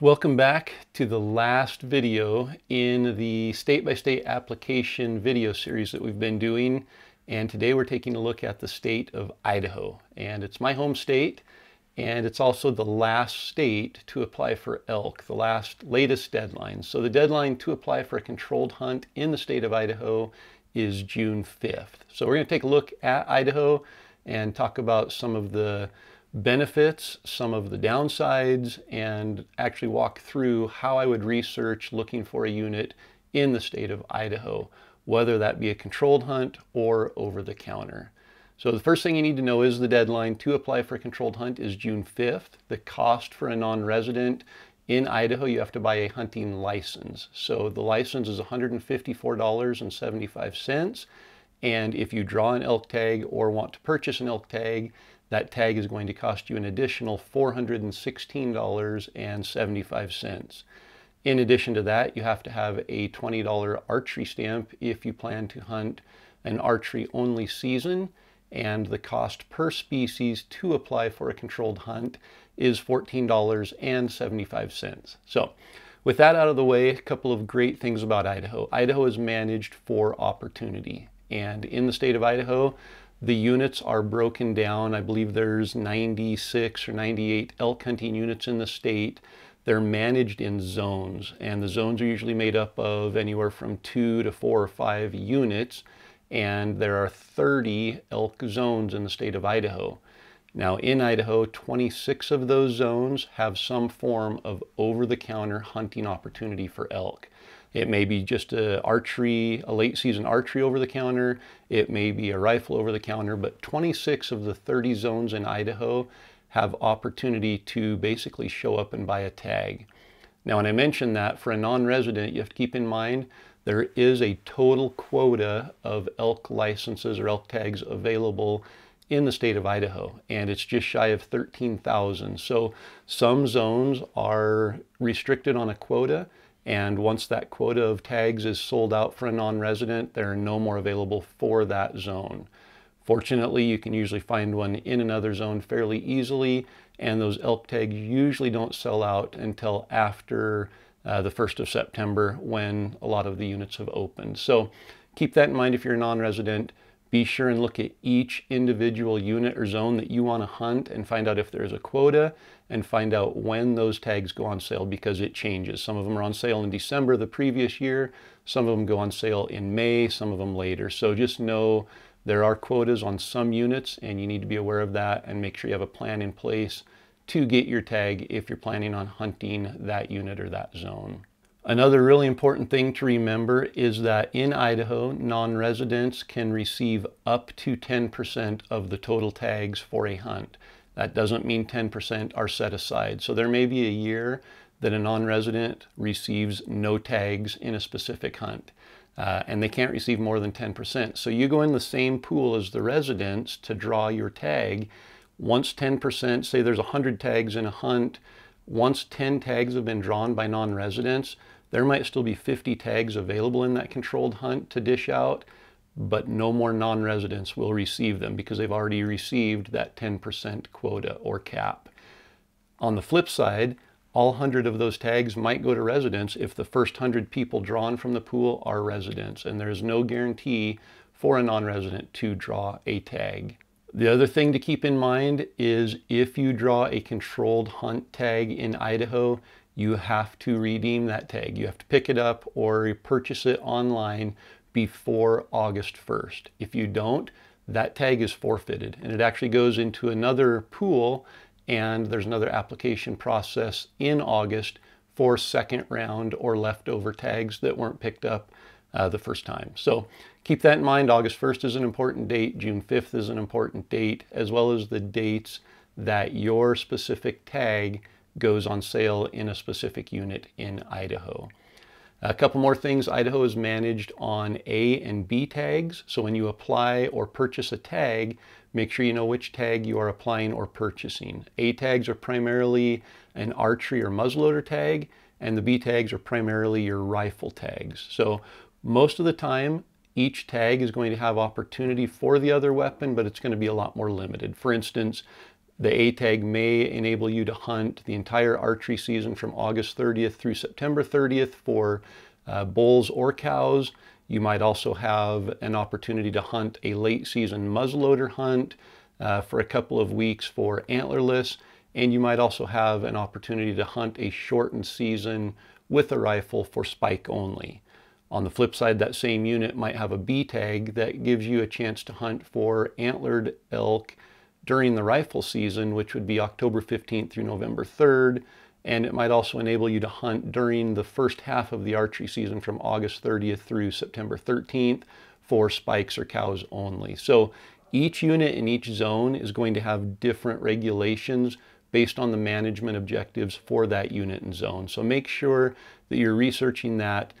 Welcome back to the last video in the state-by-state -state application video series that we've been doing. And today we're taking a look at the state of Idaho. And it's my home state, and it's also the last state to apply for elk, the last latest deadline. So the deadline to apply for a controlled hunt in the state of Idaho is June 5th. So we're going to take a look at Idaho and talk about some of the benefits, some of the downsides, and actually walk through how I would research looking for a unit in the state of Idaho, whether that be a controlled hunt or over the counter. So the first thing you need to know is the deadline to apply for a controlled hunt is June 5th. The cost for a non-resident in Idaho, you have to buy a hunting license. So the license is $154.75. And if you draw an elk tag or want to purchase an elk tag, that tag is going to cost you an additional $416.75. In addition to that, you have to have a $20 archery stamp if you plan to hunt an archery only season and the cost per species to apply for a controlled hunt is $14.75. So with that out of the way, a couple of great things about Idaho. Idaho is managed for opportunity. And in the state of Idaho, the units are broken down. I believe there's 96 or 98 elk hunting units in the state. They're managed in zones, and the zones are usually made up of anywhere from two to four or five units, and there are 30 elk zones in the state of Idaho. Now in Idaho, 26 of those zones have some form of over-the-counter hunting opportunity for elk. It may be just a archery, a late season archery over the counter. It may be a rifle over the counter, but 26 of the 30 zones in Idaho have opportunity to basically show up and buy a tag. Now, when I mention that for a non-resident, you have to keep in mind there is a total quota of elk licenses or elk tags available in the state of Idaho, and it's just shy of 13,000. So some zones are restricted on a quota, and once that quota of tags is sold out for a non-resident, there are no more available for that zone. Fortunately, you can usually find one in another zone fairly easily, and those elk tags usually don't sell out until after uh, the 1st of September when a lot of the units have opened. So keep that in mind if you're a non-resident. Be sure and look at each individual unit or zone that you want to hunt and find out if there's a quota and find out when those tags go on sale because it changes. Some of them are on sale in December of the previous year, some of them go on sale in May, some of them later. So just know there are quotas on some units and you need to be aware of that and make sure you have a plan in place to get your tag if you're planning on hunting that unit or that zone. Another really important thing to remember is that in Idaho, non-residents can receive up to 10% of the total tags for a hunt. That doesn't mean 10% are set aside. So there may be a year that a non-resident receives no tags in a specific hunt. Uh, and they can't receive more than 10%. So you go in the same pool as the residents to draw your tag. Once 10%, say there's 100 tags in a hunt, once 10 tags have been drawn by non-residents, there might still be 50 tags available in that controlled hunt to dish out, but no more non-residents will receive them because they've already received that 10% quota or cap. On the flip side, all 100 of those tags might go to residents if the first 100 people drawn from the pool are residents, and there's no guarantee for a non-resident to draw a tag. The other thing to keep in mind is if you draw a controlled hunt tag in Idaho, you have to redeem that tag. You have to pick it up or purchase it online before August 1st. If you don't, that tag is forfeited and it actually goes into another pool and there's another application process in August for second round or leftover tags that weren't picked up uh, the first time. So keep that in mind. August 1st is an important date. June 5th is an important date, as well as the dates that your specific tag goes on sale in a specific unit in Idaho. A couple more things. Idaho is managed on A and B tags. So when you apply or purchase a tag, make sure you know which tag you are applying or purchasing. A tags are primarily an archery or muzzleloader tag, and the B tags are primarily your rifle tags. So most of the time, each tag is going to have opportunity for the other weapon, but it's going to be a lot more limited. For instance, The A tag may enable you to hunt the entire archery season from August 30th through September 30th for uh, bulls or cows. You might also have an opportunity to hunt a late season muzzleloader hunt uh, for a couple of weeks for antlerless. And you might also have an opportunity to hunt a shortened season with a rifle for spike only. On the flip side, that same unit might have a B tag that gives you a chance to hunt for antlered elk during the rifle season, which would be October 15th through November 3rd. And it might also enable you to hunt during the first half of the archery season from August 30th through September 13th for spikes or cows only. So each unit in each zone is going to have different regulations based on the management objectives for that unit and zone. So make sure that you're researching that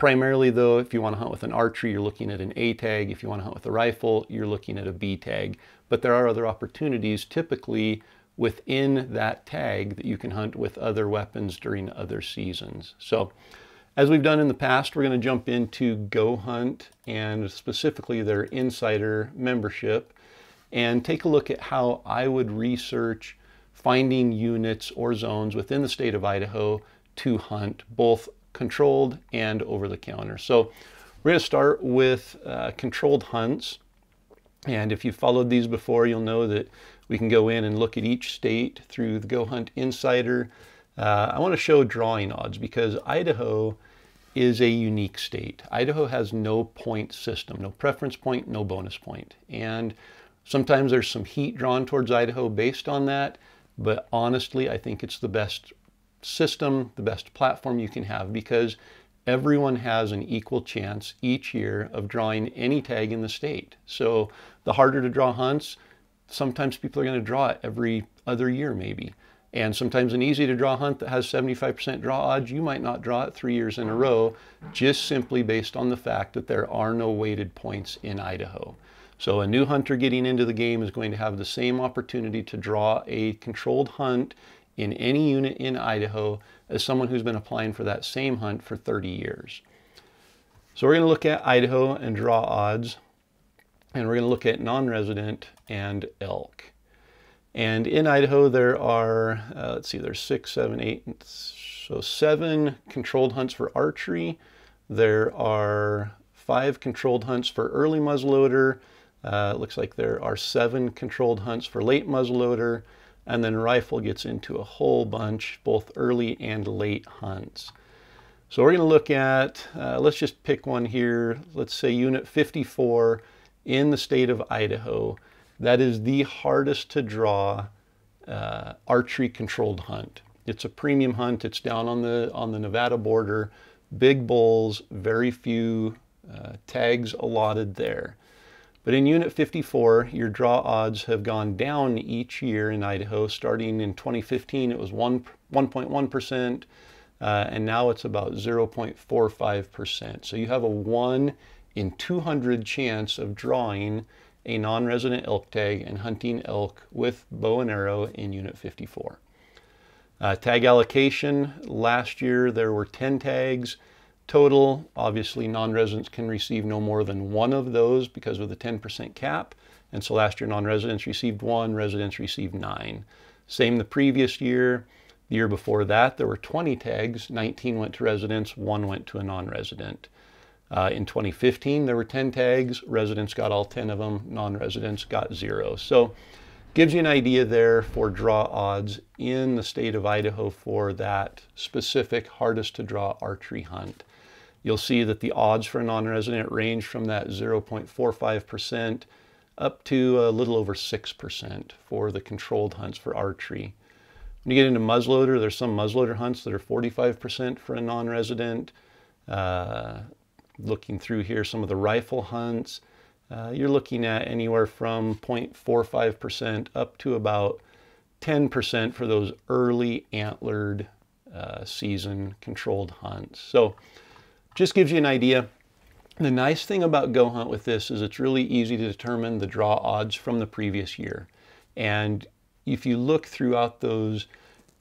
Primarily though, if you want to hunt with an archery, you're looking at an A tag. If you want to hunt with a rifle, you're looking at a B tag. But there are other opportunities typically within that tag that you can hunt with other weapons during other seasons. So as we've done in the past, we're going to jump into Go Hunt and specifically their insider membership and take a look at how I would research finding units or zones within the state of Idaho to hunt both controlled and over the counter. So we're going to start with uh, controlled hunts. And if you've followed these before, you'll know that we can go in and look at each state through the Go Hunt Insider. Uh, I want to show drawing odds because Idaho is a unique state. Idaho has no point system, no preference point, no bonus point. And sometimes there's some heat drawn towards Idaho based on that, but honestly, I think it's the best system, the best platform you can have because everyone has an equal chance each year of drawing any tag in the state. So the harder to draw hunts, sometimes people are going to draw it every other year maybe. And sometimes an easy to draw hunt that has 75% draw odds, you might not draw it three years in a row, just simply based on the fact that there are no weighted points in Idaho. So a new hunter getting into the game is going to have the same opportunity to draw a controlled hunt in any unit in Idaho as someone who's been applying for that same hunt for 30 years. So we're going to look at Idaho and draw odds, and we're going to look at non-resident and elk. And in Idaho, there are, uh, let's see, there's six, seven, eight, so seven controlled hunts for archery. There are five controlled hunts for early muzzleloader. Uh, it looks like there are seven controlled hunts for late muzzleloader. And then rifle gets into a whole bunch, both early and late hunts. So we're going to look at, uh, let's just pick one here. Let's say unit 54 in the state of Idaho. That is the hardest to draw uh, archery controlled hunt. It's a premium hunt. It's down on the, on the Nevada border. Big bulls, very few uh, tags allotted there. But in Unit 54, your draw odds have gone down each year in Idaho. Starting in 2015, it was 1.1%, uh, and now it's about 0.45%. So you have a 1 in 200 chance of drawing a non-resident elk tag and hunting elk with bow and arrow in Unit 54. Uh, tag allocation, last year there were 10 tags. Total, obviously non-residents can receive no more than one of those because of the 10% cap. And so last year non-residents received one, residents received nine. Same the previous year. The year before that, there were 20 tags. 19 went to residents, one went to a non-resident. Uh, in 2015, there were 10 tags. Residents got all 10 of them. Non-residents got zero. So gives you an idea there for draw odds in the state of Idaho for that specific hardest to draw archery hunt you'll see that the odds for a non-resident range from that 0.45% up to a little over 6% for the controlled hunts for archery. When you get into muzzleloader, there's some muzzleloader hunts that are 45% for a non-resident. Uh, looking through here, some of the rifle hunts, uh, you're looking at anywhere from 0.45% up to about 10% for those early antlered uh, season controlled hunts. So just gives you an idea. The nice thing about Go Hunt with this is it's really easy to determine the draw odds from the previous year. And if you look throughout those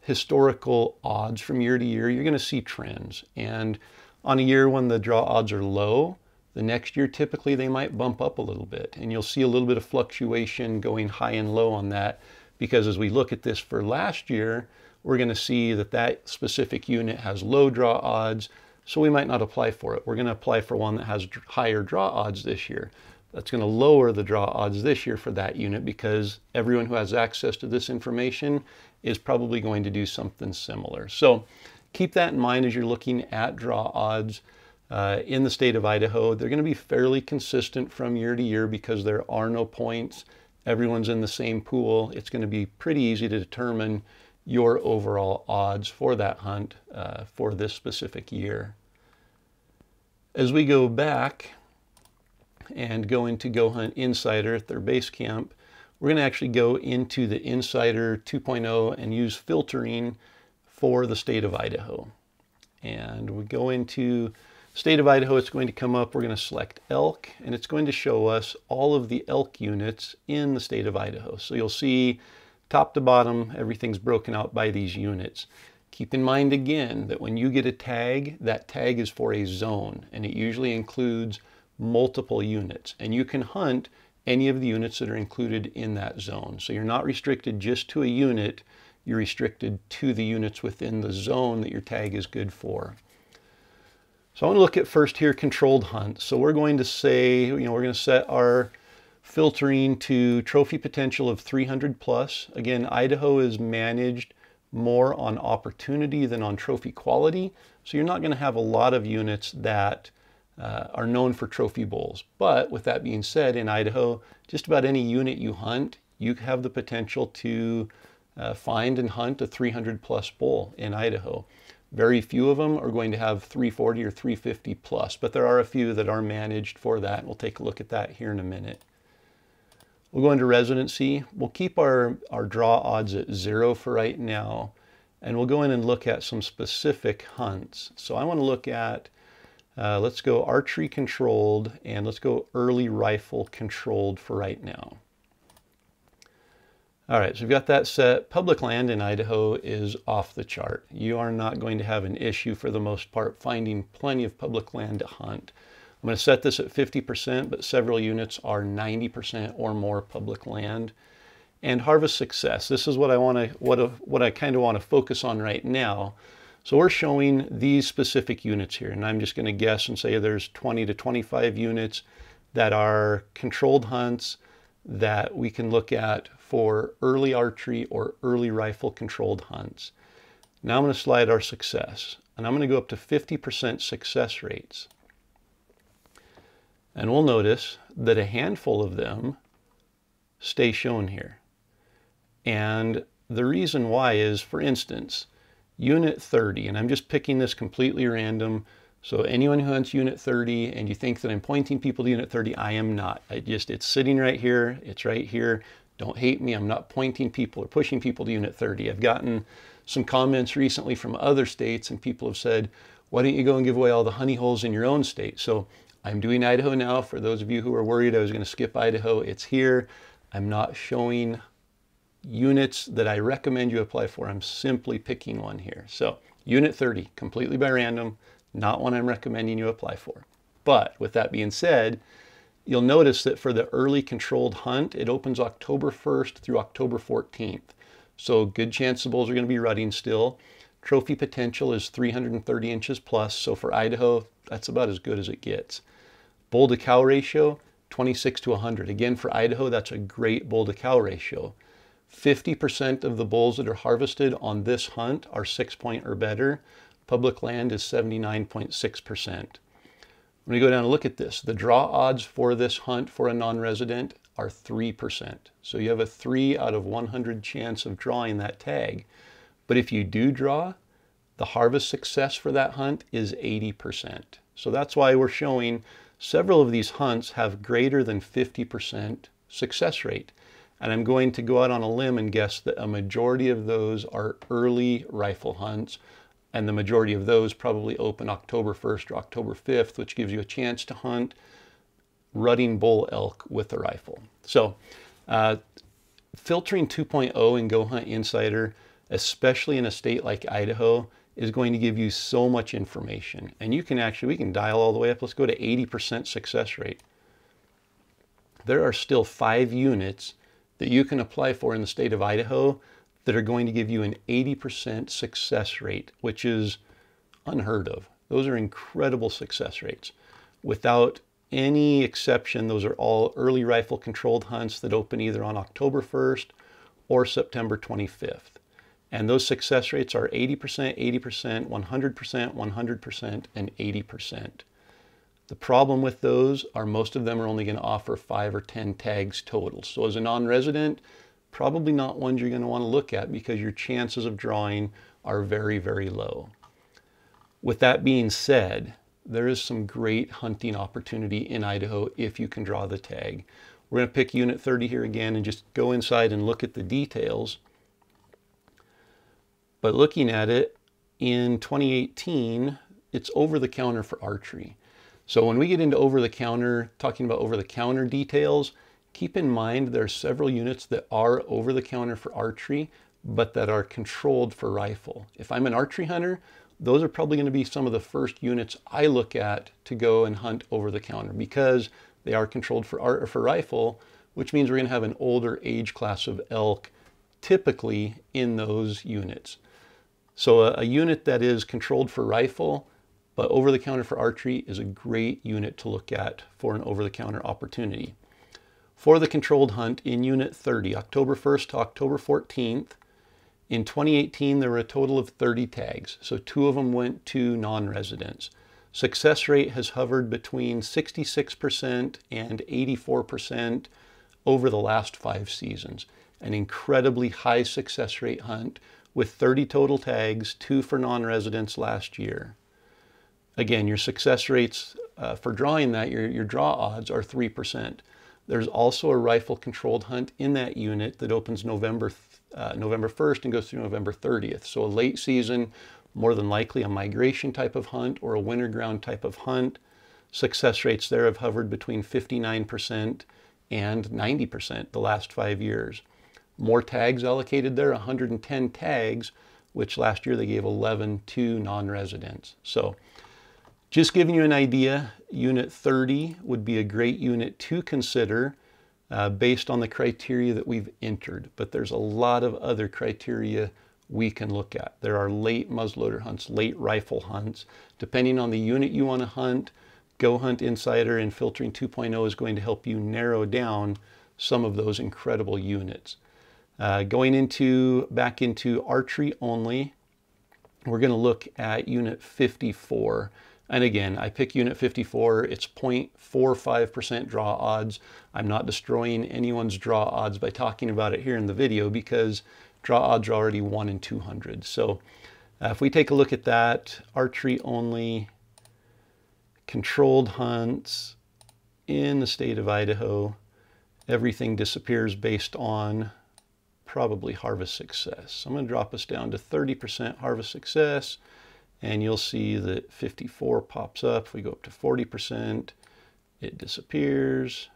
historical odds from year to year, you're going to see trends. And on a year when the draw odds are low, the next year typically they might bump up a little bit. And you'll see a little bit of fluctuation going high and low on that because as we look at this for last year, we're going to see that that specific unit has low draw odds, so we might not apply for it. We're going to apply for one that has higher draw odds this year. That's going to lower the draw odds this year for that unit because everyone who has access to this information is probably going to do something similar. So keep that in mind as you're looking at draw odds uh, in the state of Idaho. They're going to be fairly consistent from year to year because there are no points. Everyone's in the same pool. It's going to be pretty easy to determine your overall odds for that hunt uh, for this specific year. As we go back and go into Go Hunt Insider at their base camp, we're going to actually go into the Insider 2.0 and use filtering for the state of Idaho. And we go into state of Idaho, it's going to come up, we're going to select elk, and it's going to show us all of the elk units in the state of Idaho. So you'll see top to bottom, everything's broken out by these units. Keep in mind again that when you get a tag, that tag is for a zone, and it usually includes multiple units. And you can hunt any of the units that are included in that zone. So you're not restricted just to a unit, you're restricted to the units within the zone that your tag is good for. So I want to look at first here controlled hunt. So we're going to say, you know, we're going to set our filtering to trophy potential of 300 plus. Again, Idaho is managed more on opportunity than on trophy quality. So you're not going to have a lot of units that uh, are known for trophy bulls. But with that being said, in Idaho, just about any unit you hunt, you have the potential to uh, find and hunt a 300 plus bull in Idaho. Very few of them are going to have 340 or 350 plus, but there are a few that are managed for that. We'll take a look at that here in a minute. We'll go into residency. We'll keep our, our draw odds at zero for right now, and we'll go in and look at some specific hunts. So I want to look at uh, let's go archery controlled and let's go early rifle controlled for right now. All right, so we've got that set. Public land in Idaho is off the chart. You are not going to have an issue for the most part finding plenty of public land to hunt. I'm going to set this at 50%, but several units are 90% or more public land. And harvest success. This is what I want to what, what I kind of want to focus on right now. So we're showing these specific units here, and I'm just going to guess and say there's 20 to 25 units that are controlled hunts that we can look at for early archery or early rifle controlled hunts. Now I'm going to slide our success, and I'm going to go up to 50% success rates. And we'll notice that a handful of them stay shown here. And the reason why is, for instance, Unit 30, and I'm just picking this completely random. So anyone who hunts Unit 30 and you think that I'm pointing people to Unit 30, I am not. I just, it's sitting right here. It's right here. Don't hate me. I'm not pointing people or pushing people to Unit 30. I've gotten some comments recently from other states and people have said, why don't you go and give away all the honey holes in your own state? So I'm doing Idaho now. For those of you who are worried I was going to skip Idaho, it's here. I'm not showing units that I recommend you apply for. I'm simply picking one here. So unit 30, completely by random, not one I'm recommending you apply for. But with that being said, you'll notice that for the early controlled hunt, it opens October 1st through October 14th. So good chance the bulls are going to be rutting still. Trophy potential is 330 inches plus. So for Idaho, that's about as good as it gets. Bull to cow ratio, 26 to 100. Again, for Idaho, that's a great bull to cow ratio. 50% of the bulls that are harvested on this hunt are six point or better. Public land is 79.6%. When we go down and look at this, the draw odds for this hunt for a non-resident are 3%. So you have a 3 out of 100 chance of drawing that tag. But if you do draw, the harvest success for that hunt is 80%. So that's why we're showing several of these hunts have greater than 50% success rate. And I'm going to go out on a limb and guess that a majority of those are early rifle hunts. And the majority of those probably open October 1st or October 5th, which gives you a chance to hunt rutting bull elk with a rifle. So uh, filtering 2.0 in Go Hunt Insider, especially in a state like Idaho, is going to give you so much information. And you can actually, we can dial all the way up. Let's go to 80% success rate. There are still five units that you can apply for in the state of Idaho that are going to give you an 80% success rate, which is unheard of. Those are incredible success rates. Without any exception, those are all early rifle controlled hunts that open either on October 1st or September 25th. And those success rates are 80%, 80%, 100%, 100%, and 80%. The problem with those are most of them are only going to offer five or 10 tags total. So as a non-resident, probably not ones you're going to want to look at because your chances of drawing are very, very low. With that being said, there is some great hunting opportunity in Idaho if you can draw the tag. We're going to pick unit 30 here again and just go inside and look at the details. But looking at it, in 2018, it's over the counter for archery. So when we get into over the counter, talking about over the counter details, keep in mind there are several units that are over the counter for archery, but that are controlled for rifle. If I'm an archery hunter, those are probably going to be some of the first units I look at to go and hunt over the counter because they are controlled for art for rifle, which means we're going to have an older age class of elk typically in those units. So a, a unit that is controlled for rifle but over the counter for archery is a great unit to look at for an over the counter opportunity. For the controlled hunt in Unit 30, October 1st to October 14th, in 2018 there were a total of 30 tags, so two of them went to non-residents. Success rate has hovered between 66% and 84% over the last five seasons. An incredibly high success rate hunt with 30 total tags, two for non-residents last year. Again, your success rates uh, for drawing that, your, your draw odds are 3%. There's also a rifle controlled hunt in that unit that opens November, uh, November 1st and goes through November 30th. So a late season, more than likely a migration type of hunt or a winter ground type of hunt. Success rates there have hovered between 59% and 90% the last five years. More tags allocated there, 110 tags, which last year they gave 11 to non-residents. So just giving you an idea, Unit 30 would be a great unit to consider uh, based on the criteria that we've entered, but there's a lot of other criteria we can look at. There are late muzzleloader hunts, late rifle hunts. Depending on the unit you want to hunt, Go Hunt Insider and Filtering 2.0 is going to help you narrow down some of those incredible units. Uh, going into back into archery only, we're going to look at Unit 54. And again, I pick unit 54, it's 0.45% draw odds. I'm not destroying anyone's draw odds by talking about it here in the video because draw odds are already 1 in 200. So uh, if we take a look at that, archery only, controlled hunts in the state of Idaho, everything disappears based on probably harvest success. I'm going to drop us down to 30% harvest success and you'll see that 54 pops up. If we go up to 40%, it disappears.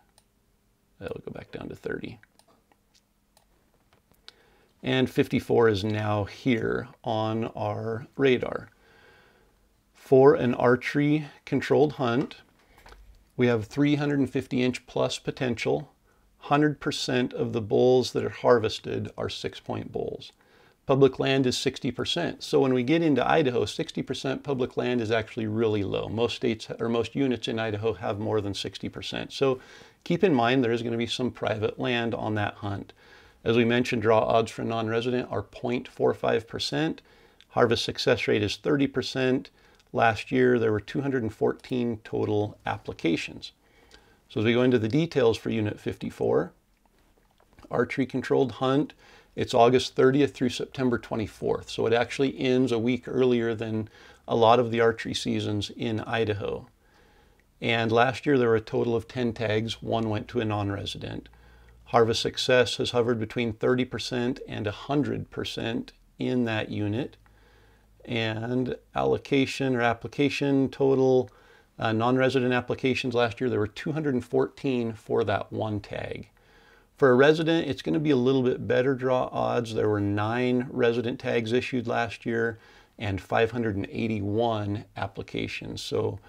That'll go back down to 30. And 54 is now here on our radar. For an archery controlled hunt, we have 350 inch plus potential. 100% of the bulls that are harvested are six point bulls public land is 60%. So when we get into Idaho, 60% public land is actually really low. Most states or most units in Idaho have more than 60%. So keep in mind there is going to be some private land on that hunt. As we mentioned, draw odds for non-resident are 0.45%. Harvest success rate is 30%. Last year there were 214 total applications. So as we go into the details for Unit 54, archery controlled hunt, it's August 30th through September 24th, so it actually ends a week earlier than a lot of the archery seasons in Idaho. And last year there were a total of 10 tags, one went to a non-resident. Harvest success has hovered between 30% and 100% in that unit. And allocation or application total, uh, non-resident applications last year, there were 214 for that one tag. For a resident, it's going to be a little bit better draw odds. There were nine resident tags issued last year and 581 applications. So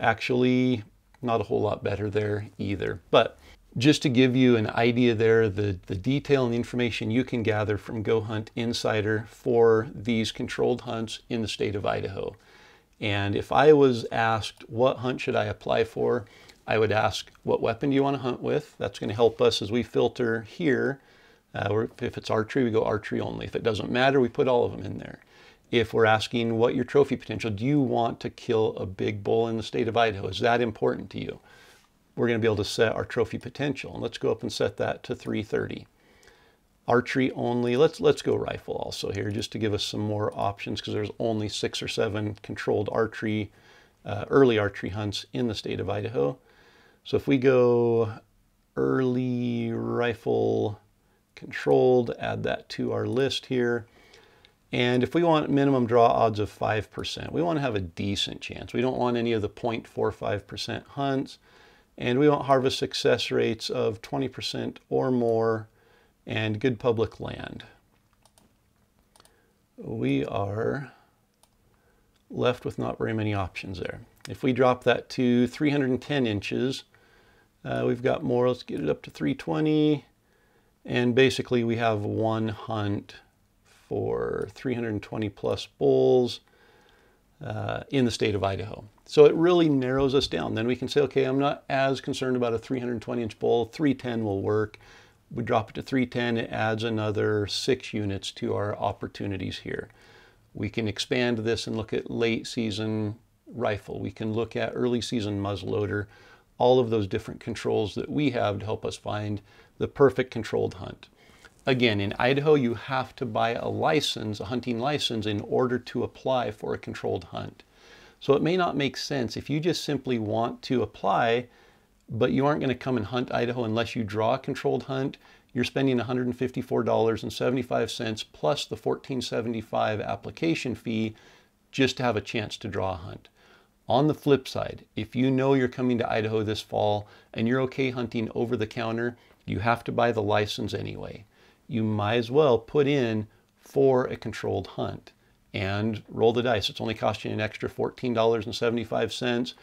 actually not a whole lot better there either. But just to give you an idea there, the, the detail and the information you can gather from Go Hunt Insider for these controlled hunts in the state of Idaho. And if I was asked what hunt should I apply for, I would ask what weapon do you want to hunt with? That's going to help us as we filter here. Uh, if it's archery, we go archery only. If it doesn't matter, we put all of them in there. If we're asking what your trophy potential, do you want to kill a big bull in the state of Idaho? Is that important to you? we're going to be able to set our trophy potential. And let's go up and set that to 330. Archery only, let's, let's go rifle also here just to give us some more options because there's only six or seven controlled archery, uh, early archery hunts in the state of Idaho. So if we go early rifle controlled, add that to our list here. And if we want minimum draw odds of 5%, we want to have a decent chance. We don't want any of the 0.45% hunts. And we want harvest success rates of 20% or more and good public land. We are left with not very many options there. If we drop that to 310 inches, uh, we've got more. Let's get it up to 320. And basically we have one hunt for 320 plus bulls uh, in the state of Idaho. So it really narrows us down. Then we can say, okay, I'm not as concerned about a 320 inch bull. 310 will work. We drop it to 310, it adds another six units to our opportunities here. We can expand this and look at late season rifle. We can look at early season muzzleloader, all of those different controls that we have to help us find the perfect controlled hunt. Again, in Idaho, you have to buy a license, a hunting license, in order to apply for a controlled hunt. So it may not make sense if you just simply want to apply, but you aren't going to come and hunt Idaho unless you draw a controlled hunt. You're spending $154.75 plus the $14.75 application fee just to have a chance to draw a hunt. On the flip side, if you know you're coming to Idaho this fall and you're okay hunting over the counter, you have to buy the license anyway you might as well put in for a controlled hunt and roll the dice. It's only costing you an extra $14.75.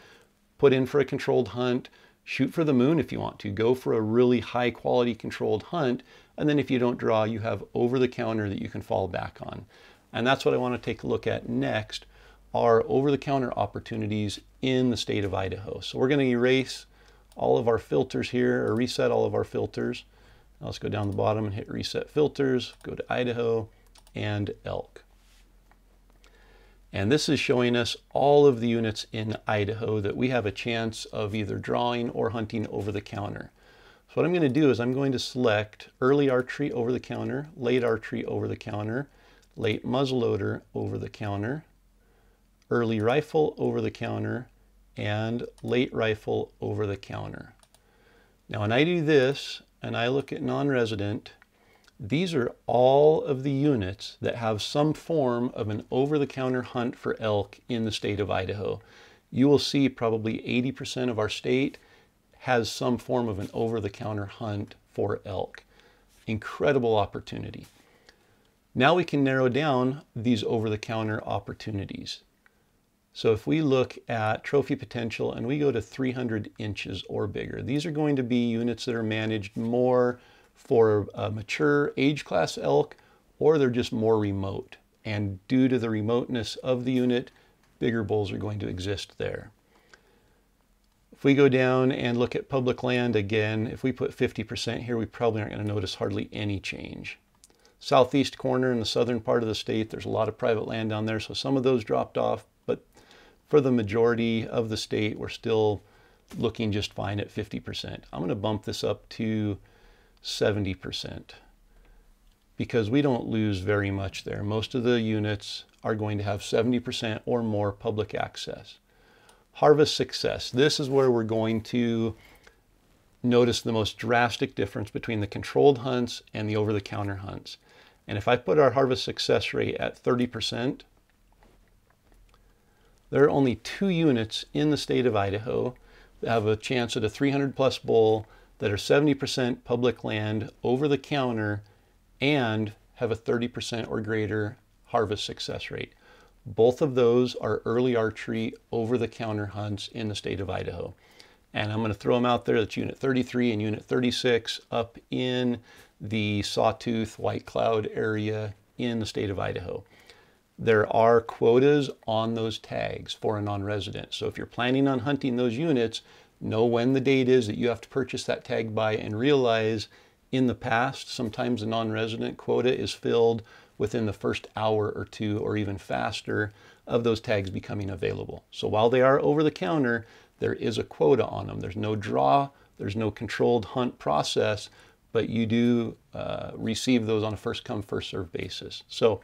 Put in for a controlled hunt, shoot for the moon if you want to. Go for a really high quality controlled hunt. And then if you don't draw, you have over the counter that you can fall back on. And that's what I want to take a look at next are over the counter opportunities in the state of Idaho. So we're going to erase all of our filters here or reset all of our filters. Now let's go down the bottom and hit reset filters, go to Idaho and elk. And this is showing us all of the units in Idaho that we have a chance of either drawing or hunting over the counter. So what I'm going to do is I'm going to select early archery over the counter, late archery over the counter, late muzzleloader over the counter, early rifle over the counter, and late rifle over the counter. Now when I do this, and I look at non-resident, these are all of the units that have some form of an over-the-counter hunt for elk in the state of Idaho. You will see probably 80% of our state has some form of an over-the-counter hunt for elk. Incredible opportunity. Now we can narrow down these over-the-counter opportunities. So if we look at trophy potential and we go to 300 inches or bigger, these are going to be units that are managed more for a mature age class elk or they're just more remote. And due to the remoteness of the unit, bigger bulls are going to exist there. If we go down and look at public land again, if we put 50% here, we probably aren't going to notice hardly any change. Southeast corner in the southern part of the state, there's a lot of private land down there, so some of those dropped off, but for the majority of the state, we're still looking just fine at 50%. I'm going to bump this up to 70% because we don't lose very much there. Most of the units are going to have 70% or more public access. Harvest success. This is where we're going to notice the most drastic difference between the controlled hunts and the over-the-counter hunts. And if I put our harvest success rate at 30%, there are only two units in the state of Idaho that have a chance at a 300 plus bull that are 70% public land over the counter and have a 30% or greater harvest success rate. Both of those are early archery over the counter hunts in the state of Idaho. And I'm going to throw them out there. That's Unit 33 and Unit 36 up in the Sawtooth, White Cloud area in the state of Idaho. There are quotas on those tags for a non-resident. So if you're planning on hunting those units, know when the date is that you have to purchase that tag by and realize in the past, sometimes a non-resident quota is filled within the first hour or two or even faster of those tags becoming available. So while they are over the counter, there is a quota on them. There's no draw, there's no controlled hunt process, but you do uh, receive those on a first come, first serve basis. So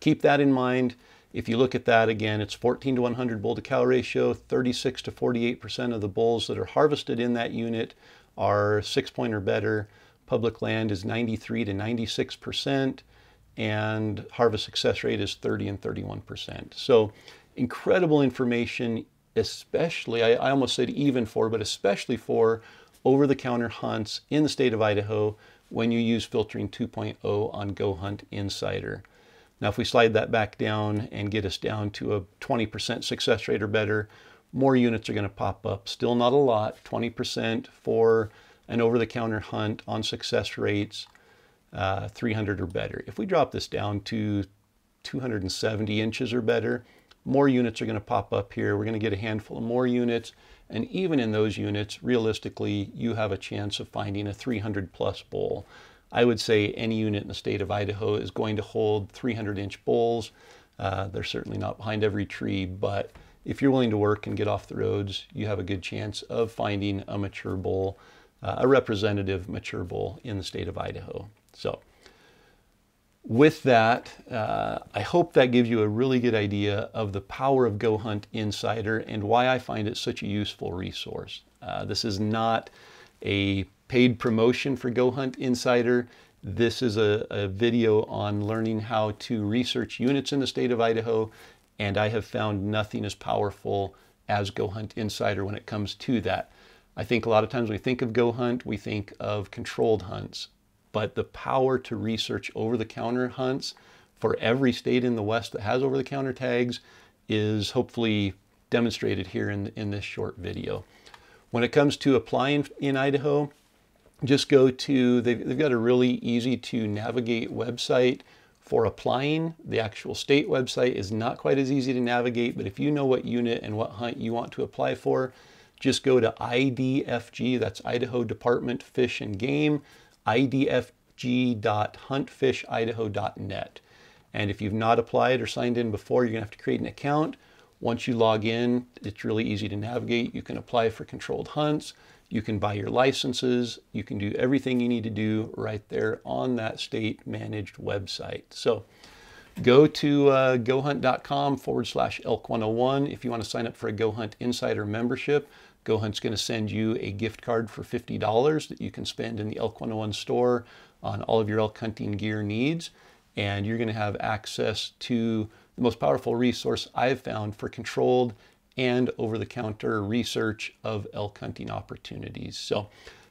keep that in mind. If you look at that again, it's 14 to 100 bull to cow ratio, 36 to 48% of the bulls that are harvested in that unit are six point or better. Public land is 93 to 96% and harvest success rate is 30 and 31%. So incredible information, especially, I, I almost said even for, but especially for over-the-counter hunts in the state of Idaho when you use filtering 2.0 on Go Hunt Insider. Now, if we slide that back down and get us down to a 20% success rate or better, more units are going to pop up. Still not a lot, 20% for an over-the-counter hunt on success rates uh, 300 or better. If we drop this down to 270 inches or better, more units are going to pop up here. We're going to get a handful of more units. And even in those units, realistically, you have a chance of finding a 300 plus bull. I would say any unit in the state of Idaho is going to hold 300 inch bulls. Uh, they're certainly not behind every tree, but if you're willing to work and get off the roads, you have a good chance of finding a mature bull, uh, a representative mature bull in the state of Idaho. So with that, uh, I hope that gives you a really good idea of the power of Go Hunt Insider and why I find it such a useful resource. Uh, this is not a paid promotion for Go Hunt Insider. This is a, a video on learning how to research units in the state of Idaho, and I have found nothing as powerful as Go Hunt Insider when it comes to that. I think a lot of times when we think of Go Hunt, we think of controlled hunts but the power to research over-the-counter hunts for every state in the West that has over-the-counter tags is hopefully demonstrated here in, in this short video. When it comes to applying in Idaho, just go to, they've, they've got a really easy to navigate website for applying. The actual state website is not quite as easy to navigate, but if you know what unit and what hunt you want to apply for, just go to IDFG, that's Idaho Department Fish and Game idfg.huntfishidaho.net. And if you've not applied or signed in before, you're to have to create an account. Once you log in, it's really easy to navigate. You can apply for controlled hunts. You can buy your licenses. You can do everything you need to do right there on that state managed website. So go to uh, gohunt.com forward slash elk 101 if you want to sign up for a Go Hunt Insider membership. GoHunt's going to send you a gift card for $50 that you can spend in the Elk 101 store on all of your elk hunting gear needs. And you're going to have access to the most powerful resource I've found for controlled and over-the-counter research of elk hunting opportunities. So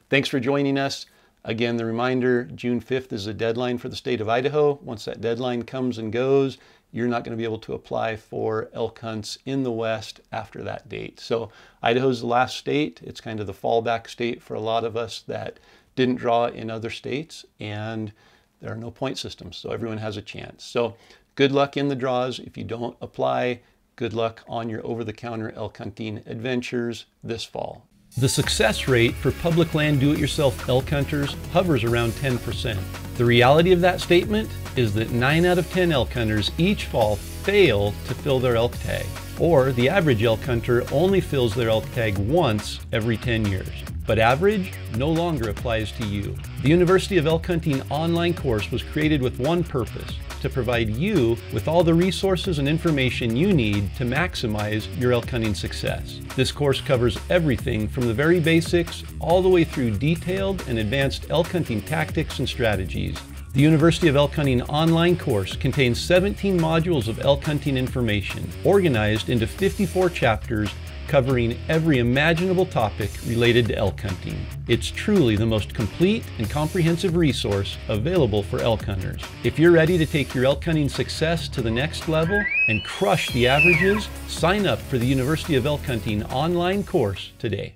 thanks for joining us. Again, the reminder, June 5th is the deadline for the state of Idaho. Once that deadline comes and goes, you're not going to be able to apply for elk hunts in the West after that date. So Idaho's the last state. It's kind of the fallback state for a lot of us that didn't draw in other states and there are no point systems. So everyone has a chance. So good luck in the draws. If you don't apply, good luck on your over-the-counter elk hunting adventures this fall. The success rate for public land do-it-yourself elk hunters hovers around 10%. The reality of that statement is that 9 out of 10 elk hunters each fall fail to fill their elk tag, or the average elk hunter only fills their elk tag once every 10 years. But average no longer applies to you. The University of Elk Hunting online course was created with one purpose, to provide you with all the resources and information you need to maximize your elk hunting success. This course covers everything from the very basics all the way through detailed and advanced elk hunting tactics and strategies. The University of Elk Hunting online course contains 17 modules of elk hunting information, organized into 54 chapters covering every imaginable topic related to elk hunting. It's truly the most complete and comprehensive resource available for elk hunters. If you're ready to take your elk hunting success to the next level and crush the averages, sign up for the University of Elk Hunting online course today.